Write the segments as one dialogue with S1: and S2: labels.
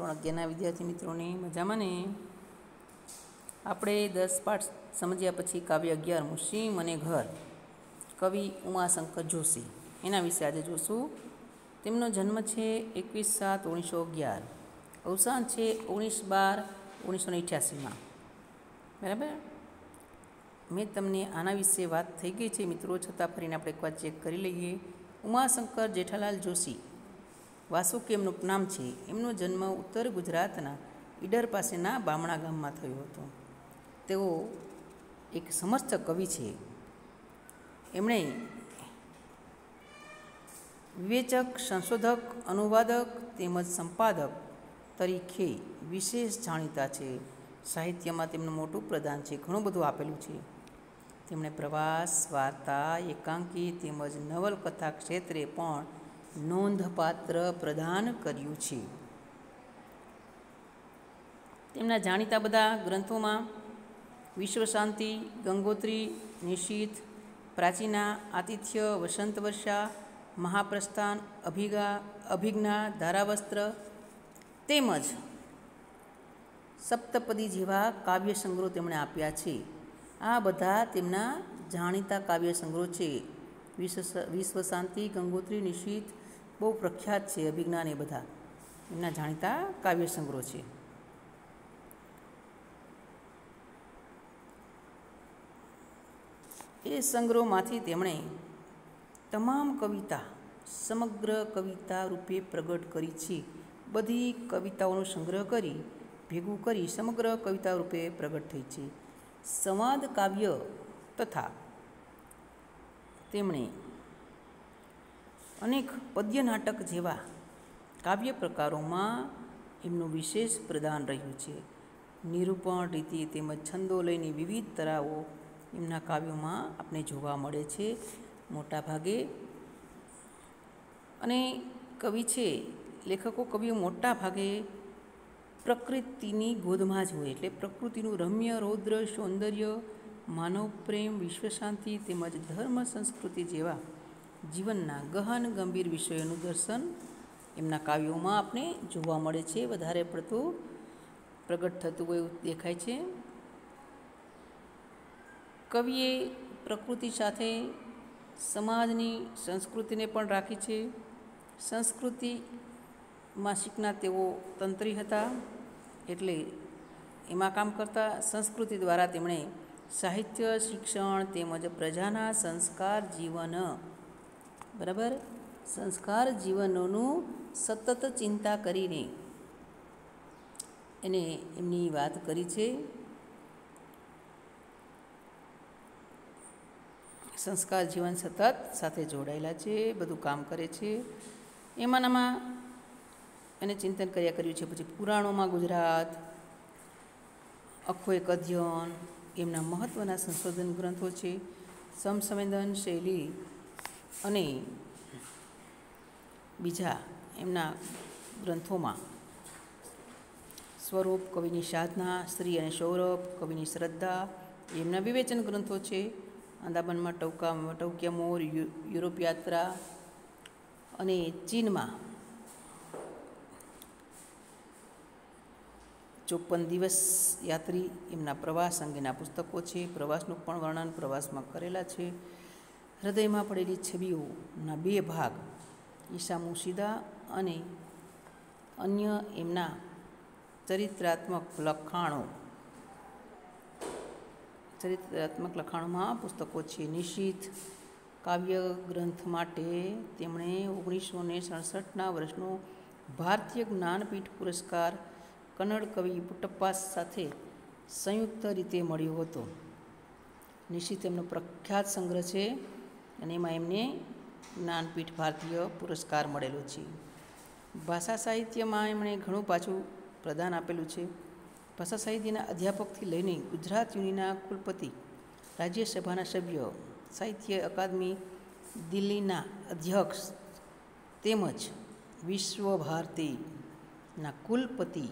S1: ધોરણ અગિયારના વિદ્યાર્થી મિત્રોને મજામાં ને? આપણે દસ પાઠ સમજ્યા પછી કાવ્ય અગિયારમું સિંહ અને ઘર. કવિ ઉમાશંકર જોશી. એના વિશે આજે જોશું. તેમનો જન્મ છે એકવીસ સાત ઓગણીસો અગિયાર. અવસાન છે ઓગણીસ બાર ઓગણીસો અઠ્યાસીમાં. બરાબર? મેં તમને આના વિશે વાત થઈ ગઈ છે મિત્રો. છતાં ફરીને આપણે એકવાર ચેક કરી લઈએ. ઉમાશંકર જેઠાલાલ જોશી. વાસુકી એમનું નામ છે. એમનો જન્મ ઉત્તર ગુજરાતના ઈડર પાસેના બામણા ગામમાં થયો હતો. તેઓ એક સમર્થ કવિ છે. એમણે વિવેચક, સંશોધક, અનુવાદક તેમજ સંપાદક તરીકે વિશેષ જાણીતા છે. સાહિત્યમાં તેમનું મોટું પ્રદાન છે. ઘણું બધું આપેલું છે. તેમણે પ્રવાસ, વાર્તા, એકાંકી તેમજ નવલકથા ક્ષેત્રે પણ નોંધપાત્ર પ્રદાન કર્યું છે. તેમના જાણીતા બધા ગ્રંથોમાં વિશ્વ શાંતિ ગંગોત્રી નિશીથ પ્રાચીના આતિથ્ય, વસંત વર્ષા, મહાપ્રસ્થાન, અભિગા, અભિજ્ઞા, ધારાવસ્ત્ર તેમજ સપ્તપદી જેવા કાવ્ય સંગ્રહો તેમણે આપ્યા છે. આ બધા તેમના જાણીતા કાવ્ય સંગ્રહો છે. વિશ્વ વિશ્વ શાંતિ ગંગોત્રી નિશીથ બહુ પ્રખ્યાત છે અભિજ્ઞાન એ બધા. એમના જાણીતા કાવ્ય સંગ્રહ છે. એ સંગ્રહમાંથી તેમણે તમામ કવિતા, સમગ્ર કવિતા રૂપે પ્રગટ કરી છે. બધી કવિતાઓનો સંગ્રહ કરી, ભેગું કરી સમગ્ર કવિતા રૂપે પ્રગટ થઈ છે. સંવાદ કાવ્ય તથા તેમણે અનેક પદ્ય નાટક જેવા કાવ્ય પ્રકારોમાં એમનું વિશેષ પ્રદાન રહ્યું છે. નિરૂપણ રીતિ તેમજ છંદો લઈને વિવિધ તરાઓ એમના કાવ્યોમાં આપણે જોવા મળે છે. મોટાભાગે અને કવિ છે, લેખકો કવિઓ મોટા ભાગે પ્રકૃતિની ગોદમાં જ હોય એટલે પ્રકૃતિનું રમ્ય, રૌદ્ર, સૌંદર્ય, માનવ પ્રેમ વિશ્વ શાંતિ તેમજ ધર્મ, સંસ્કૃતિ જેવા જીવનના ગહન ગંભીર વિષયોનું દર્શન એમના કાવ્યોમાં આપણે જોવા મળે છે. વધારે પડતું પ્રગટ થતું હોય એવું દેખાય છે. કવિએ પ્રકૃતિ સાથે સમાજની સંસ્કૃતિને પણ રાખી છે. સંસ્કૃતિ માસિકના તેઓ તંત્રી હતા એટલે એમાં કામ કરતા સંસ્કૃતિ દ્વારા તેમણે સાહિત્ય, શિક્ષણ તેમજ પ્રજાના સંસ્કાર, જીવન બરાબર? સંસ્કાર જીવનોનું સતત ચિંતા કરીને એને એમની વાત કરી છે. સંસ્કાર જીવન સતત સાથે જોડાયેલા છે, બધું કામ કરે છે. એમાંનામાં એને ચિંતન કર્યા કર્યું છે, પછી પુરાણોમાં ગુજરાત આખો એક અધ્યયન એમના મહત્ત્વના સંશોધન ગ્રંથો છે. સમસંવેદન શૈલી અને બીજા એમના ગ્રંથોમાં સ્વરૂપ, કવિની સાધના, સ્ત્રી અને સૌરભ, કવિની શ્રદ્ધા એમના વિવેચન ગ્રંથો છે. અંદામાનમાં ટૌકા, ટૌકિયા મોર યુરોપ યાત્રા અને ચીનમાં ચોપન દિવસ યાત્રી એમના પ્રવાસ અંગેના પુસ્તકો છે. પ્રવાસનું પણ વર્ણન પ્રવાસમાં કરેલા છે. હૃદયમાં પડેલી છબીઓના બે ભાગ ઈસા મુશીદા અને અન્ય એમના ચરિત્રાત્મક લખાણો. ચરિત્રાત્મક લખાણોમાં પુસ્તકો છે, નિશિત કાવ્ય ગ્રંથ માટે તેમણે ઓગણીસો ને સડસઠના વર્ષનો ભારતીય જ્ઞાનપીઠ પુરસ્કાર કન્નડ કવિ પુટપ્પા સાથે સંયુક્ત રીતે મળ્યો હતો. નિશ્ચિત એમનો પ્રખ્યાત સંગ્રહ છે અને એમાં એમને જ્ઞાનપીઠ ભારતીય પુરસ્કાર મળેલો છે. ભાષા સાહિત્યમાં એમણે ઘણું પાછું પ્રદાન આપેલું છે. ભાષા સાહિત્યના અધ્યાપકથી લઈને ગુજરાત યુનિના કુલપતિ, રાજ્યસભાના સભ્ય, સાહિત્ય અકાદમી, દિલ્હીના અધ્યક્ષ તેમજ વિશ્વ ભારતીના કુલપતિ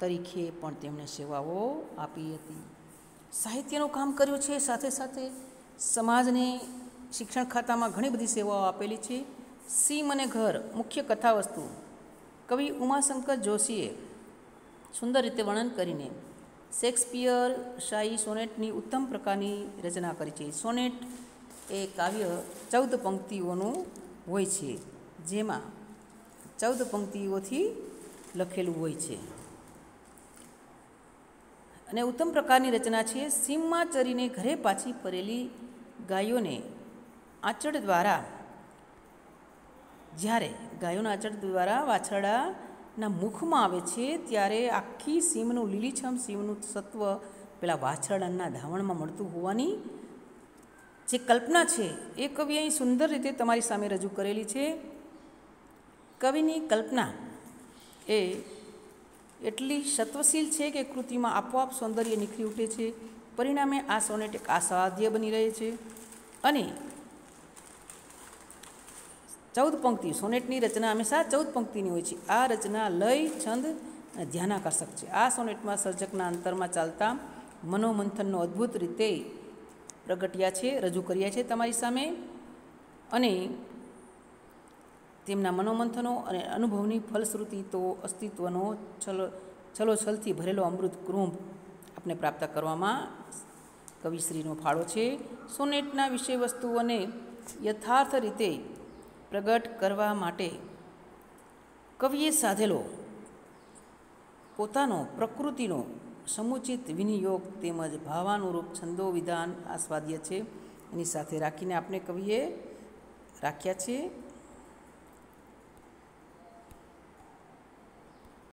S1: તરીકે પણ તેમણે સેવાઓ આપી હતી. સાહિત્યનું કામ કર્યું છે. સાથે સાથે સમાજને શિક્ષણ ખાતામાં ઘણી બધી સેવાઓ આપેલી છે. સીમ અને ઘર, મુખ્ય કથા વસ્તુ કવિ ઉમાશંકર જોશીએ સુંદર રીતે વર્ણન કરીને શેક્સપિયર શાહી સોનેટની ઉત્તમ પ્રકારની રચના કરી છે. સોનેટ એ કાવ્ય ચૌદ પંક્તિઓનું હોય છે, જેમાં ચૌદ પંક્તિઓથી લખેલું હોય છે. અને ઉત્તમ પ્રકારની રચના છે. સીમમાં ચરીને ઘરે પાછી ફરેલી ગાયોને આંચળ દ્વારા, જ્યારે ગાયોના આંચળ દ્વારા વાછરડાના મુખમાં આવે છે, ત્યારે આખી સીમનું, લીલીછમ સીમનું સત્વ પેલા વાછરડાના ધાવણમાં મળતું હોવાની જે કલ્પના છે, એ કવિ અહીં સુંદર રીતે તમારી સામે રજૂ કરેલી છે. કવિની કલ્પના એ એટલી સત્વશીલ છે કે કૃતિમાં આપોઆપ સૌંદર્ય નીકળી ઉઠે છે. પરિણામે આ સોનેટ એક આસ્વાદ્ય બની રહે છે અને ચૌદ પંક્તિ, સોનેટની રચના હંમેશા ચૌદ પંક્તિની હોય છે. આ રચના લય, છંદ ધ્યાનાકર્ષક છે. આ સોનેટમાં સર્જકના અંતરમાં ચાલતા મનોમંથનનો અદ્ભુત રીતે પ્રગટ્યા છે, રજૂ કર્યા છે તમારી સામે. અને તેમના મનોમંથનો અને અનુભવની ફલશ્રુતિ તો અસ્તિત્વનો છલો, છલોછલથી ભરેલો અમૃત કૃંભ આપણે પ્રાપ્ત કરવામાં કવિશ્રીનો ફાળો છે. સોનેટના વિષય વસ્તુઓને યથાર્થ રીતે પ્રગટ કરવા માટે કવિએ સાધેલો પોતાનો પ્રકૃતિનો સમુચિત વિનિયોગ તેમજ ભાવાનુરૂપ છંદો વિધાન આસ્વાદ્ય છે. એની સાથે રાખીને આપણે કવિએ રાખ્યા છે